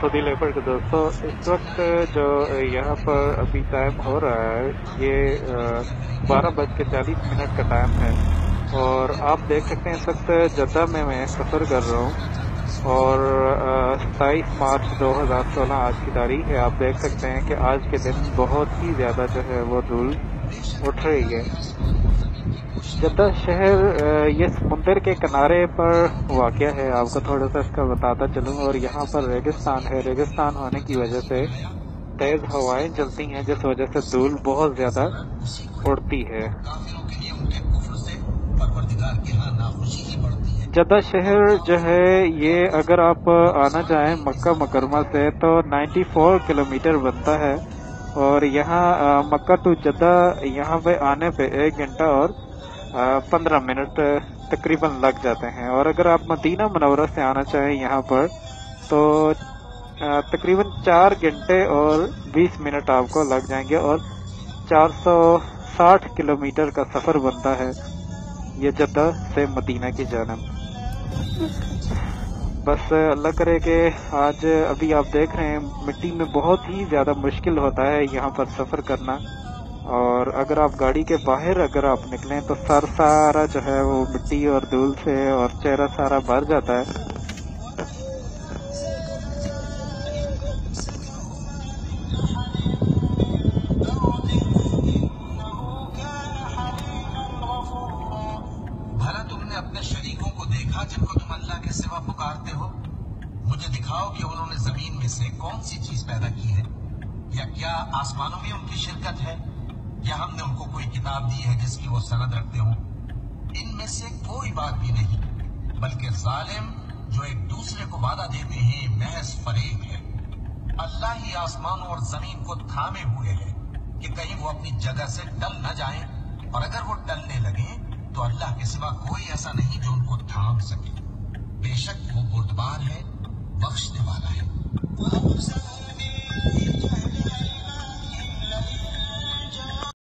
Saudi labour के दोस्तों, इस वक्त जो यहाँ पर अभी टाइम हो रहा है, ये बारह बज के चालीस मिनट का टाइम है। और आप देख सकते हैं इस वक्त जद्दा में मैं सफ़र कर रहा हूँ। और सताईस मार्च 2016 आज की तारीख है। आप देख सकते हैं कि आज के दिन बहुत ही ज़्यादा जो है वो धूल उठ रही है। जद्दा शहर ये समुंदर के किनारे पर वाक़ है? आपको थोड़ा सा इसका बताता चलूँ, और यहाँ पर रेगिस्तान है। रेगिस्तान होने की वजह से तेज़ हवाएँ चलती हैं, जिस वजह से धूल बहुत ज़्यादा उड़ती है। जद्दा शहर जो है, ये अगर आप आना चाहें मक्का मकरमा से तो 94 किलोमीटर बनता है। और यहाँ मक्का टू जद्दा यहाँ पे आने पे एक घंटा और पंद्रह मिनट तकरीबन लग जाते हैं। और अगर आप मदीना मनवरा से आना चाहें यहाँ पर तो तकरीबन चार घंटे और बीस मिनट आपको लग जाएँगे और 460 किलोमीटर का सफ़र बनता है ये जद्दा से मदीना की जानब। बस अल्लाह करे कि आज अभी आप देख रहे हैं, मिट्टी में बहुत ही ज़्यादा मुश्किल होता है यहाँ पर सफ़र करना। और अगर आप गाड़ी के बाहर अगर आप निकलें तो सर सारा जो है वो मिट्टी और धूल से और चेहरा सारा भर जाता है। अपने शरीकों को देखा जिनको तुम अल्लाह के सिवा पुकारते हो? मुझे दिखाओ कि उन्होंने ज़मीन में से कौन सी चीज़ पैदा की है। या क्या आसमानों में उनकी शिरकत है? या हमने उनको कोई किताब दी है जिसकी वो सनद रखते हो? इनमें से कोई बात भी नहीं, बल्कि जालिम जो एक दूसरे को वादा देते हैं, महज फरेब है। अल्लाह ही आसमानों और ज़मीन को थामे हुए है कि कहीं वो अपनी जगह से टल न जाए, और अगर वो टलने लगे तो अल्लाह के सिवा कोई ऐसा नहीं जो उनको थाम सके। बेशक वो बुर्दबार है है